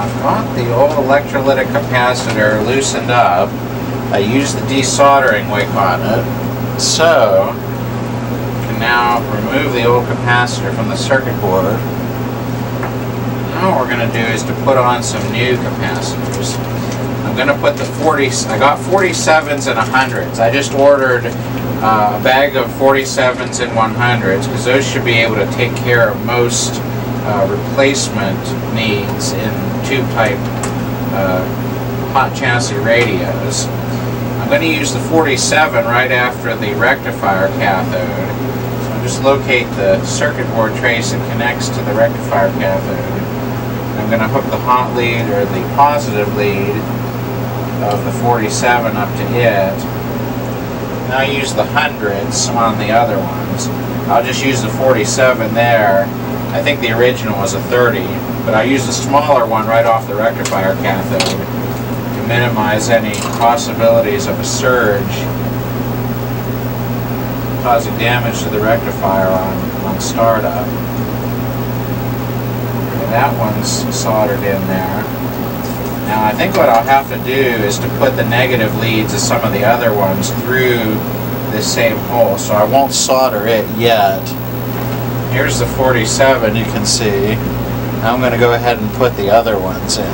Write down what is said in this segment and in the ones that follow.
I've got the old electrolytic capacitor loosened up. I used the desoldering wick on it. So, can now remove the old capacitor from the circuit board. Now what we're going to do is to put on some new capacitors. I'm going to put the 40, I got 47s and 100s. I just ordered uh, a bag of 47s and 100s because those should be able to take care of most uh, replacement needs in tube type uh, hot chassis radios. I'm going to use the 47 right after the rectifier cathode. So I'll just locate the circuit board trace that connects to the rectifier cathode. I'm going to hook the hot lead or the positive lead of the 47 up to it. Now I use the hundreds on the other ones. I'll just use the 47 there. I think the original was a 30, but I use a smaller one right off the rectifier cathode to minimize any possibilities of a surge causing damage to the rectifier on, on startup. And that one's soldered in there. Now I think what I'll have to do is to put the negative leads of some of the other ones through this same hole, so I won't solder it yet. Here's the 47 you can see. I'm going to go ahead and put the other ones in.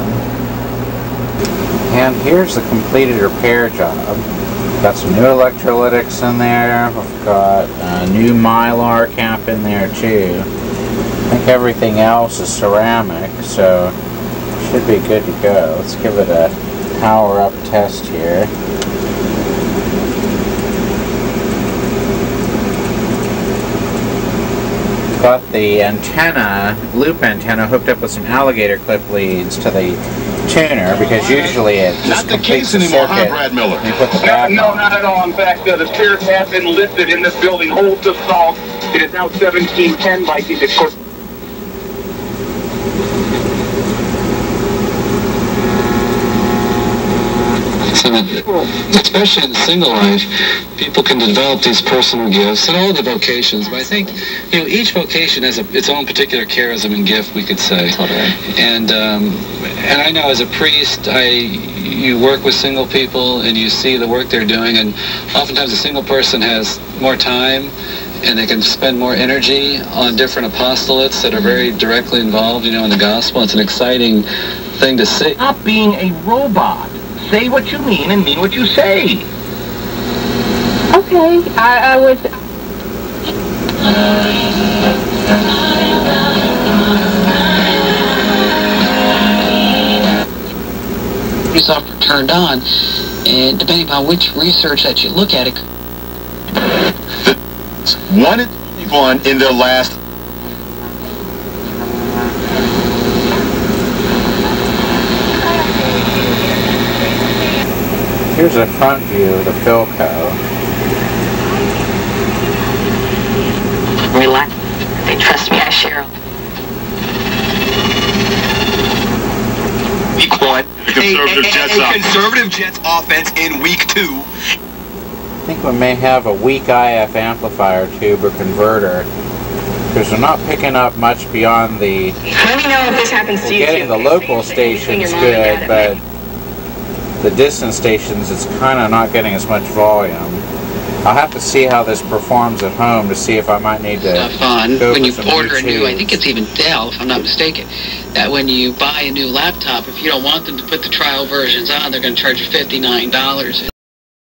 And here's the completed repair job. Got some new electrolytics in there. We've got a new mylar cap in there too. I think everything else is ceramic, so should be good to go. Let's give it a power up test here. Got the antenna, loop antenna, hooked up with some alligator clip leads to the tuner because usually it just Not the completes case the anymore, huh, circuit. Brad Miller? You put the No, back no, on. not at all. In fact, uh, the stairs have been lifted in this building. Hold to salt. It is now 1710 by the of So that, especially in single life, people can develop these personal gifts in all the vocations. But I think, you know, each vocation has a, its own particular charism and gift, we could say. Totally. And um, and I know as a priest, I you work with single people and you see the work they're doing, and oftentimes a single person has more time and they can spend more energy on different apostolates that are very directly involved, you know, in the gospel. It's an exciting thing to see. Stop being a robot. Say what you mean and mean what you say. Okay, I, I was. is up or turned on, and depending on which research that you look at, it One in 21 in their last Here's a front view of the Philco. Relax. They trust me, I share 'em. Be quiet. The conservative A- a- Jets a- a offense. conservative Jets offense in week two. I think we may have a weak IF amplifier tube or converter because we're not picking up much beyond the Let me know if this happens to you getting too. the local Between stations your mom and good, but at night. The distance stations, it's kind of not getting as much volume. I'll have to see how this performs at home to see if I might need to stuff on when you order a new. I think it's even Dell, if I'm not mistaken. That when you buy a new laptop, if you don't want them to put the trial versions on, they're going to charge you fifty nine dollars.